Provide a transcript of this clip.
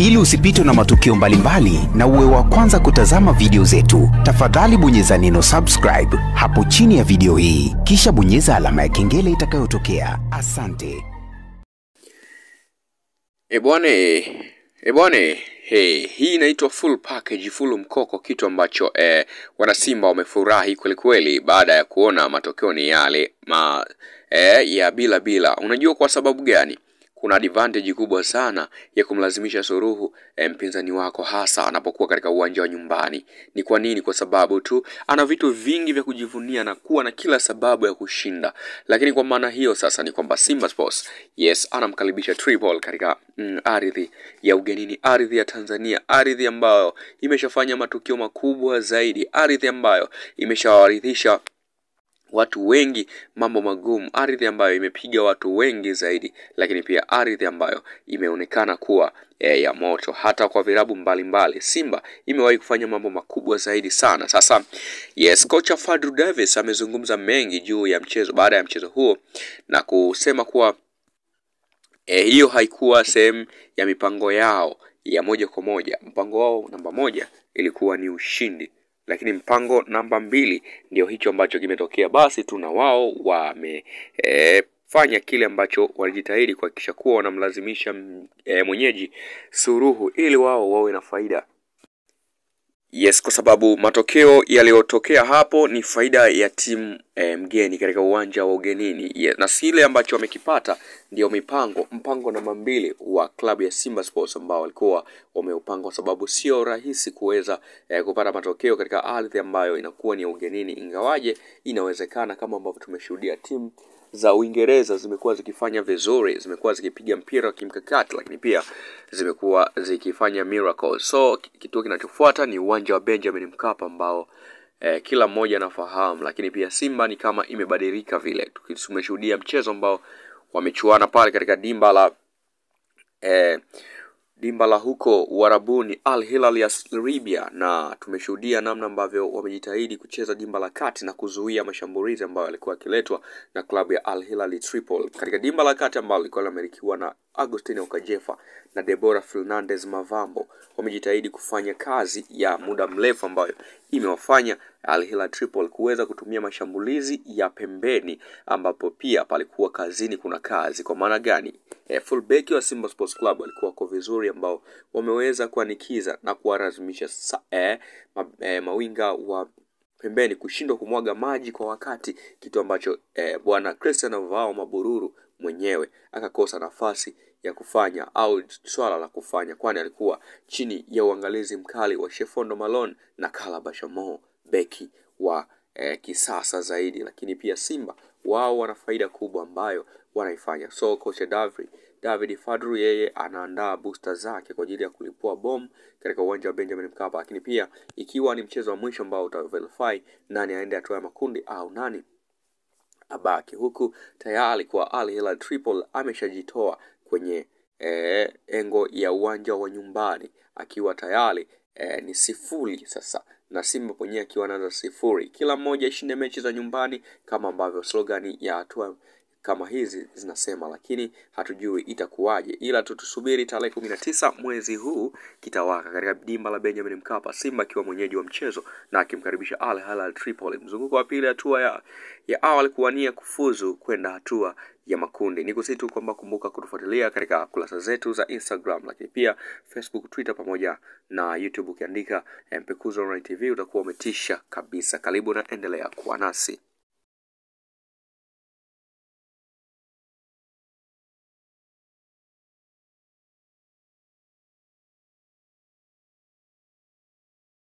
Ili usipitwe na matukio mbalimbali mbali, na uwe wa kwanza kutazama video zetu, tafadhali bonyeza neno subscribe hapo chini ya video hii, kisha bonyeza alama ya kengele itakayotokea. Asante. Ebwane, ebwane, hey, hii inaitwa full package, full mkoko, kitu ambacho eh, wanasimba wamefurahi kwelikweli baada ya kuona matokeo ni yale ma, eh, ya bila bila. Unajua kwa sababu gani? Kuna advantage kubwa sana ya kumlazimisha suruhu eh, mpinzani wako hasa anapokuwa katika uwanja wa nyumbani. Ni kwa nini? Kwa sababu tu ana vitu vingi vya kujivunia na kuwa na kila sababu ya kushinda. Lakini kwa maana hiyo sasa ni kwamba Simba Sports yes, anamkaribisha Tripoli katika mm, ardhi ya ugenini, ardhi ya Tanzania, ardhi ambayo imeshafanya matukio makubwa zaidi, ardhi ambayo imeshawaridhisha watu wengi mambo magumu, ardhi ambayo imepiga watu wengi zaidi, lakini pia ardhi ambayo imeonekana kuwa e, ya moto hata kwa virabu mbalimbali. Simba imewahi kufanya mambo makubwa zaidi sana. Sasa yes, kocha Fadlu Davis amezungumza mengi juu ya mchezo baada ya mchezo huo na kusema kuwa e, hiyo haikuwa sehemu ya mipango yao ya moja kwa moja. Mpango wao namba moja ilikuwa ni ushindi lakini mpango namba mbili ndio hicho ambacho kimetokea. Basi tu na wao wamefanya e, kile ambacho walijitahidi kuhakikisha kuwa wanamlazimisha e, mwenyeji suruhu ili wao wawe na faida. Yes, kwa sababu matokeo yaliyotokea hapo ni faida ya timu e, mgeni katika uwanja wa ugenini yes, na sile ambacho wamekipata ndio mipango mpango namba mbili wa klabu ya Simba Sports ambao walikuwa wameupanga, kwa sababu sio rahisi kuweza e, kupata matokeo katika ardhi ambayo inakuwa ni ugenini, ingawaje inawezekana kama ambavyo tumeshuhudia timu za Uingereza zimekuwa zikifanya vizuri, zimekuwa zikipiga mpira wa kimkakati, lakini pia zimekuwa zikifanya miracles. So kituo kinachofuata ni uwanja wa Benjamin Mkapa ambao eh, kila mmoja anafahamu, lakini pia Simba ni kama imebadilika vile. Tumeshuhudia mchezo ambao wamechuana pale katika dimba la eh, dimba la huko Uarabuni Al Hilal ya Libya, na tumeshuhudia namna ambavyo wamejitahidi kucheza dimba la kati na kuzuia mashambulizi ambayo yalikuwa yakiletwa na klabu ya Al Hilal Tripoli katika dimba la kati ambalo lilikuwa linamilikiwa na Agostino Okajefa na Deborah Fernandez Mavambo. Wamejitahidi kufanya kazi ya muda mrefu ambayo imewafanya Al Hilal Tripoli kuweza kutumia mashambulizi ya pembeni, ambapo pia palikuwa kazini kuna kazi. Kwa maana gani? E, fullback wa Simba Sports Club walikuwa wako vizuri, ambao wameweza kuanikiza na kuwalazimisha e, ma, e, mawinga wa pembeni kushindwa kumwaga maji kwa wakati, kitu ambacho e, bwana Christian Vao Mabururu mwenyewe akakosa nafasi ya kufanya au swala la kufanya, kwani alikuwa chini ya uangalizi mkali wa Shefondo Malone na Calabash Mo, beki wa eh, kisasa zaidi. Lakini pia Simba wao wana faida kubwa ambayo wanaifanya. So kocha Davri David Fadru yeye anaandaa booster zake kwa ajili ya kulipua bomu katika uwanja wa Benjamin Mkapa, lakini pia ikiwa ni mchezo wa mwisho ambao utaverify nani aende hatua ya makundi au nani abaki huku tayari kwa Al Hilal Tripoli ameshajitoa kwenye eh, engo ya uwanja wa nyumbani akiwa tayari eh, ni sifuri sasa, na Simba mwenyewe akiwa anaanza sifuri. Kila mmoja ishinde mechi za nyumbani kama ambavyo slogani ya hatua kama hizi zinasema, lakini hatujui itakuwaje, ila tutusubiri tarehe kumi na tisa mwezi huu kitawaka katika dimba la Benjamin Mkapa, Simba akiwa mwenyeji wa mchezo na akimkaribisha Al Hilal Tripoli, mzunguko wa pili, hatua ya, ya awali kuwania kufuzu kwenda hatua ya makundi. Ni kusitu kwamba kumbuka kutufuatilia katika kurasa zetu za Instagram, lakini pia Facebook, Twitter pamoja na YouTube. Ukiandika Mpekuzi Online TV utakuwa umetisha kabisa. Karibu na endelea kuwa nasi.